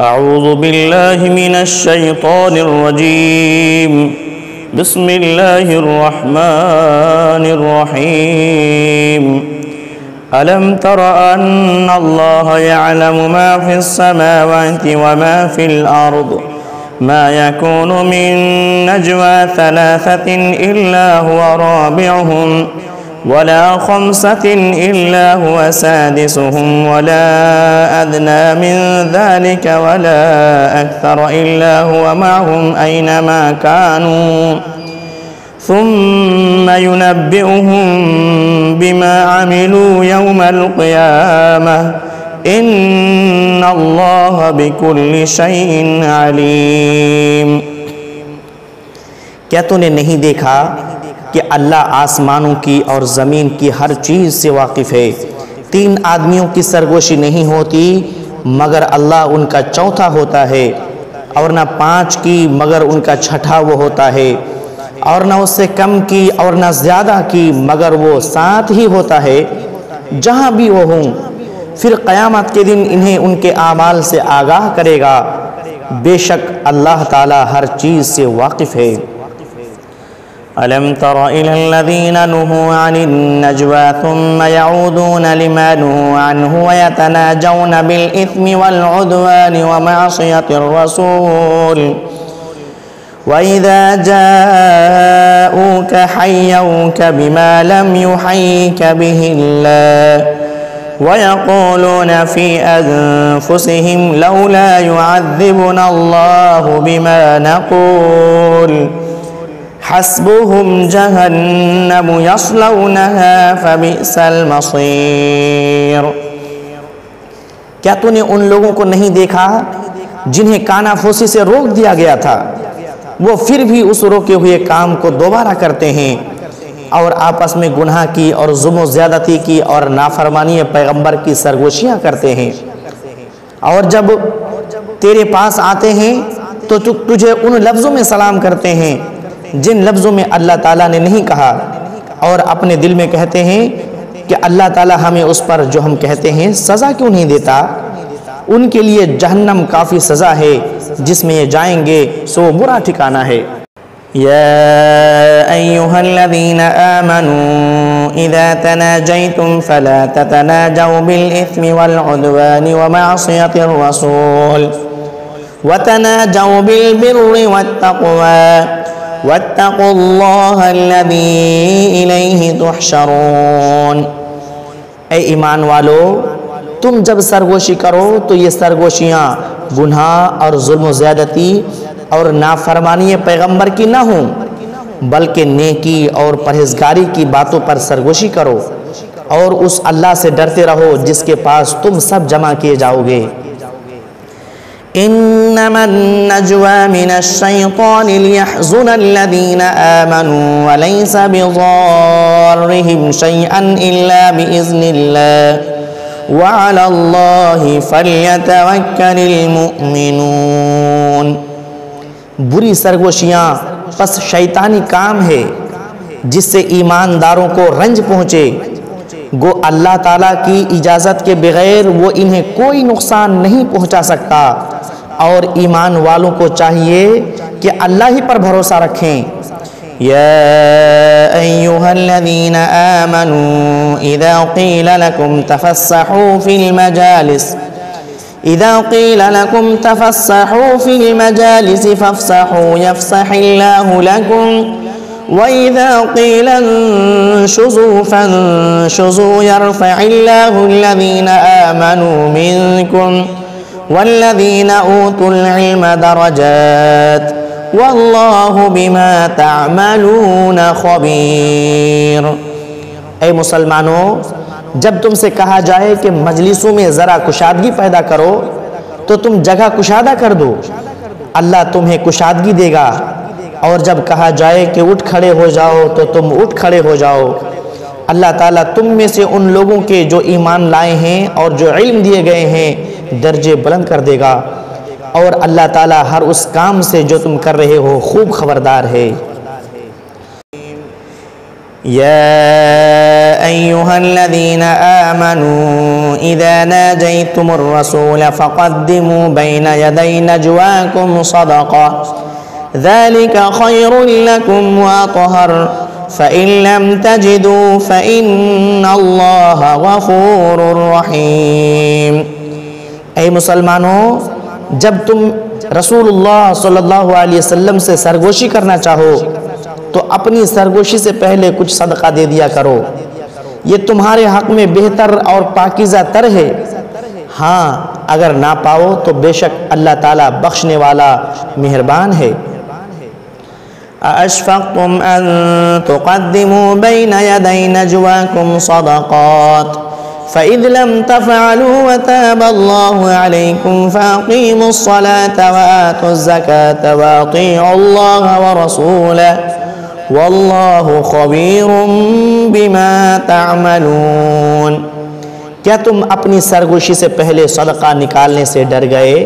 أعوذ بالله من الشيطان الرجيم. بسم الله الرحمن الرحيم. ألم تر أن الله يعلم ما في السماوات وما في الأرض؟ ما يكون من نجوى ثلاثة إلا هو رابعهم. ولا خمسة إلا هو سادسهم ولا أدنى من ذلك ولا أكثر إلا هو معهم أينما كانوا. ثم ينبئهم بما عملوا يوم القيامة. إن الله بكل شيء عليم. تو نے نہیں دیکھا کہ اللہ آسمانوں کی اور زمین کی ہر چیز سے واقف ہے۔ تین آدمیوں کی سرگوشی نہیں ہوتی، مگر اللہ ان کا چوتھا ہوتا ہے، اور نہ پانچ کی، مگر ان کا چھٹا وہ ہوتا ہے۔ اور نہ اس سے کم کی اور نہ زیادہ کی، مگر وہ ساتھ ہی ہوتا ہے، جہاں بھی وہ ہوں۔ پھر قیامت کے دن انہیں ان کے اعمال سے آگاہ کرے گا۔ بے شک اللہ تعالی ہر چیز سے واقف ہے۔ ألم تر إلى الذين نهوا عن النجوى ثم يعودون لما نهوا عنه ويتناجون بالإثم والعدوان ومعصية الرسول. وإذا جاءوك حيوك بما لم يحيك به الله ويقولون في أنفسهم لولا يعذبنا الله بما نقول. حسبهم جهنم يصلونها فبئس المصير۔ کیا تو نے ان لوگوں کو نہیں دیکھا جنہیں کانا پھوسی سے روک دیا گیا تھا؟ وہ پھر بھی اس روکے ہوئے کام کو دوبارہ کرتے ہیں اور آپس میں گناہ کی اور ظلم و زیادتی کی اور نافرمانی پیغمبر کی سرگوشیاں کرتے ہیں۔ اور جب تیرے پاس آتے ہیں تو تجھے ان لفظوں میں سلام کرتے ہیں۔ جن لفظوں میں اللہ تعالیٰ نے نہیں کہا اور اپنے دل میں کہتے ہیں کہ اللہ تعالیٰ ہمیں اس پر جو ہم کہتے ہیں سزا کیوں نہیں دیتا؟ ان کے لیے جہنم کافی سزا ہے، جس میں یہ جائیں گے سو برا ٹھکانہ ہے۔ يا أيها الذين آمنوا إذا تناجيتم فلا تتناجوا بالإثم والعدوان ومعصية الرسول وتناجوا بالبر والتقوى واتقوا الله الذي إليه تحشرون. اے ایمان والو، تم جب سرگوشی کرو تو یہ سرگوشیاں گناہ اور ظلم و زیادتی اور نافرمانی پیغمبر کی نہ ہوں، بلکہ نیکی اور پرہیزگاری کی باتوں پر سرگوشی کرو اور اس اللہ سے ڈرتے رہو جس کے پاس تم سب جمع کیے جاؤ گے۔ إنما النجوى من الشيطان ليحزن الذين آمنوا وليس بضارهم شيئا إلا بإذن الله. وعلى الله فليتوكل المؤمنون. بري سرگوشیاں پس شیطانی کام ہے جس سے ایمانداروں کو رنج پہنچے گو اللہ تعالیٰ کی اجازت کے بغیر وہ انہیں کوئی نقصان نہیں پہنچا سکتا۔ اور ایمان والوں کو چاہیے کہ اللہ ہی پر بھروسہ رکھیں۔ يا أيها الذين آمنوا إذا قيل لكم تفسحوا في المجالس۔ إذا قيل لكم تفسحوا في المجالس فافسحوا يفسح الله لكم وإذا قيل انشزوا فانشزوا يرفع الله الذين آمنوا منكم والذين أوتوا العلم درجات والله بما تعملون خبير. اے مسلمانوں جب تم سے کہا جائے کہ مجلسوں میں ذرا کشادگی پیدا کرو تو تم جگہ کشادہ کر دو۔ اللہ تمہیں کشادگی دے گا۔ اور جب کہا جائے کہ اٹھ کھڑے ہو جاؤ تو تم اٹھ کھڑے ہو جاؤ۔ اللہ تعالیٰ تم میں سے ان لوگوں کے جو ایمان لائے ہیں اور جو علم دیے گئے ہیں درجے بلند کر دے گا۔ اور اللہ تعالیٰ ہر اس کام سے جو تم کر رہے ہو خوب خبردار ہے۔ يا أيها الذين آمنوا إذا ناجيتم الرسول فقدموا بين يدي نجواكم صدقة ذلك خير لكم وأطهر فإن لم تجدوا فإن الله غفور رحيم۔ اے مسلمانوں جب تم رسول اللہ صلی اللہ علیہ وسلم سے سرگوشی کرنا چاہو، تو اپنی سرگوشی سے پہلے کچھ صدقہ دے دیا کرو۔ یہ تمہارے حق میں بہتر اور پاکیزہ تر ہے۔ ہاں اگر نہ پاؤ تو بے شک اللہ تعالیٰ بخشنے والا مہربان ہے۔ أأشفقتم أن تقدموا بين يدي نجواكم صدقات فإذ لم تفعلوا وتاب الله عليكم فأقيموا الصلاة وآتوا الزكاة وأطيعوا الله ورسوله والله خبير بما تعملون کیا تم اپنی سرگوشی سے پہلے صدقہ نکالنے سے ڈر گئے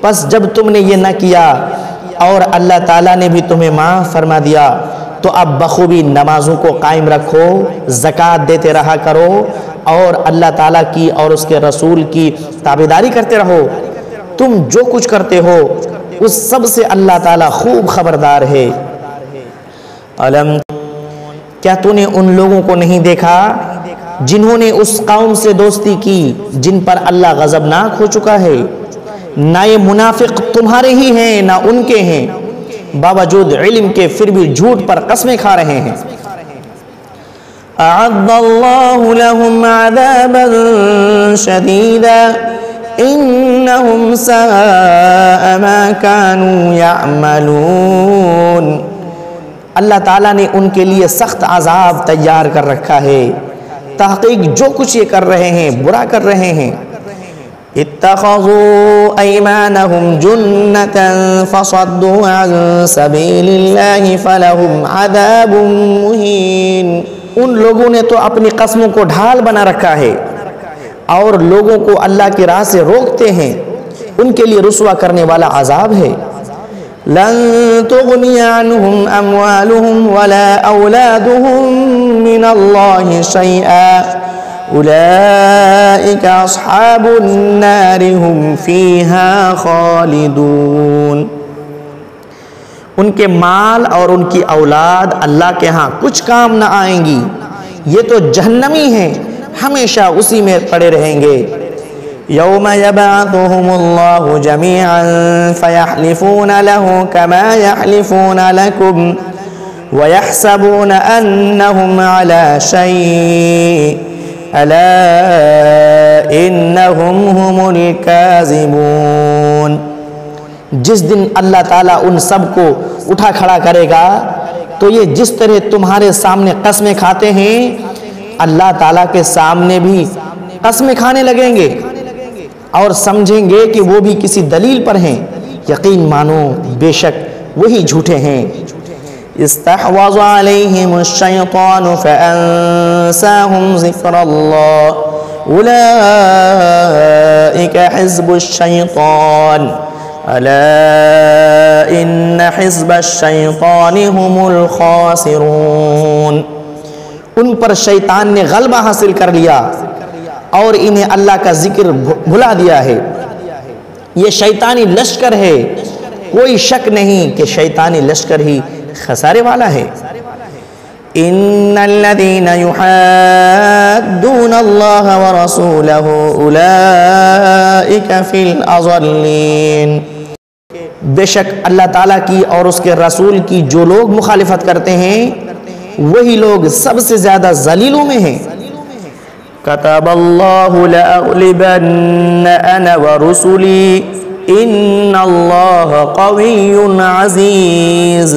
پس جب تم نے یہ نہ کیا اور اللہ تعالیٰ نے بھی تمہیں معاف فرما دیا۔ تو اب بخوبی نمازوں کو قائم رکھو، زکوٰۃ دیتے رہا کرو اور اللہ تعالیٰ کی اور اس کے رسول کی تابداری کرتے رہو۔ تم جو کچھ کرتے ہو، اس سب سے اللہ تعالیٰ خوب خبردار ہے۔ علم، کیا تو نے ان لوگوں کو نہیں دیکھا جنہوں نے اس قوم سے دوستی کی جن پر اللہ غضبناک ہو چکا ہے؟ نہ یہ منافق تمہارے ہی ہیں، نہ ان کے ہیں۔ باوجود علم کے پھر بھی جھوٹ پر قسمیں کھا رہے ہیں۔ أعد الله لهم عذابا شديدا إنهم ساء ما كانوا يعملون اللہ تعالیٰ نے ان کے لیے سخت عذاب تیار کر رکھا ہے۔ تحقیق جو کچھ یہ کر رہے ہیں، برا کر رہے ہیں۔ اتخذوا أيمانهم جنة فصدوا عن سبيل الله فلهم عذاب مهين۔ ان لوگوں نے تو اپنی قسموں کو ڈھال بنا رکھا ہے اور لوگوں کو اللہ کی راہ سے روکتے ہیں۔ ان کے لیے رسوا کرنے والا عذاب ہے۔ لن تغني عنهم أموالهم ولا أولادهم من الله شيئا أولئك أصحاب النار هم فيها خالدون. ان کے مال اور ان کی أولاد اللہ کے ہاں کچھ کام نہ آئیں گی یہ تو جہنمی ہیں ہمیشہ اسی میں پڑے رہیں گے يوم يبعثهم الله جميعا فيحلفون له كما يحلفون لكم ويحسبون أنهم على شيء لكم ويحسبون أنهم الكاذبون. جس دن اللہ تعالیٰ ان سب کو اٹھا کھڑا کرے گا، تو یہ جس طرح تمہارے سامنے قسمیں کھاتے ہیں، اللہ تعالیٰ کے سامنے بھی قسمیں کھانے لگیں گے۔ اور سمجھیں گے کہ وہ بھی کسی دلیل پر ہیں۔ یقین مانو، بے شک وہی جھوٹے ہیں۔ استحوذ عليهم الشيطان فأنساهم ذكر الله. أولئك حزب الشيطان. ألا إن حزب الشيطان هم الخاسرون. ان پر شیطان نے غلبہ حاصل کر لیا اور انہیں اللہ کا ذکر بھلا دیا ہے. یہ شیطانی لشکر ہے. کوئی شک نہیں کہ شیطانی لشکر ہی خسارے والا ہے۔ ان الذين يحادون الله ورسوله اولئك في الاضلين بے شک اللہ تعالیٰ کی اور اس کے رسول کی جو لوگ مخالفت کرتے ہیں، وہی لوگ سب سے زیادہ ذلیلوں میں ہیں۔ كتب الله لأغلبن أنا ورسلي إن الله قوي عزيز۔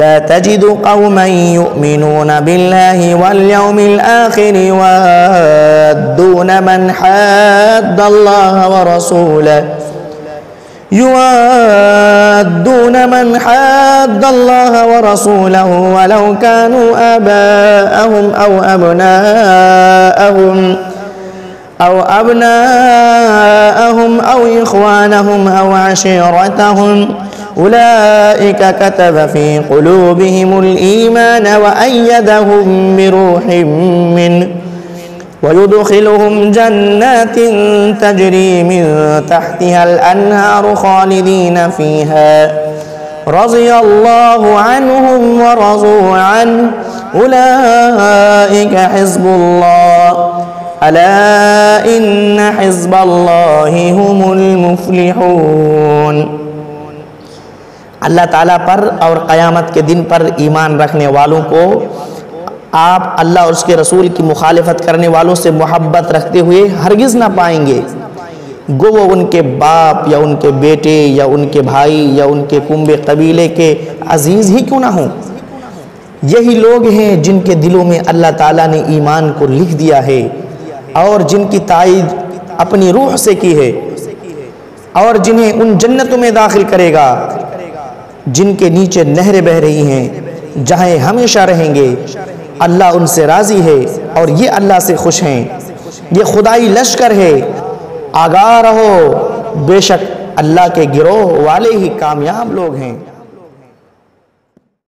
لا تجد قوما يؤمنون بالله واليوم الآخر وادون من حاد الله ورسوله. يوادون من حاد الله ورسوله ولو كانوا آباءهم أو أبناءهم أو أبناءهم أو إخوانهم أو عشيرتهم. أولئك كتب في قلوبهم الإيمان وأيدهم بروح منه. ويدخلهم جنات تجري من تحتها الأنهار خالدين فيها. رضي الله عنهم ورضوا عنه. أولئك حزب الله. ألا إن حزب الله هم المفلحون. اللہ تعالیٰ پر اور قیامت کے دن پر ایمان رکھنے والوں کو آپ اللہ اور اس کے رسول کی مخالفت کرنے والوں سے محبت رکھتے ہوئے ہرگز نہ پائیں گے۔ گو وہ ان کے باپ یا ان کے بیٹے یا ان کے بھائی یا ان کے کنب قبیلے کے عزیز ہی کیوں نہ ہوں؟ یہی لوگ ہیں جن کے دلوں میں اللہ تعالیٰ نے ایمان کو لکھ دیا ہے اور جن کی تائید اپنی روح سے کی ہے اور جنہیں ان جنتوں میں داخل کرے گا۔ جن کے نیچے نہریں بہ رہی ہیں، جہاں ہمیشہ رہیں گے۔ اللہ ان سے راضی ہے اور یہ اللہ سے خوش ہیں۔ یہ خدائی لشکر ہے۔ آگاہ رہو۔ بے شک اللہ کے گروہ والے ہی کامیاب لوگ ہیں۔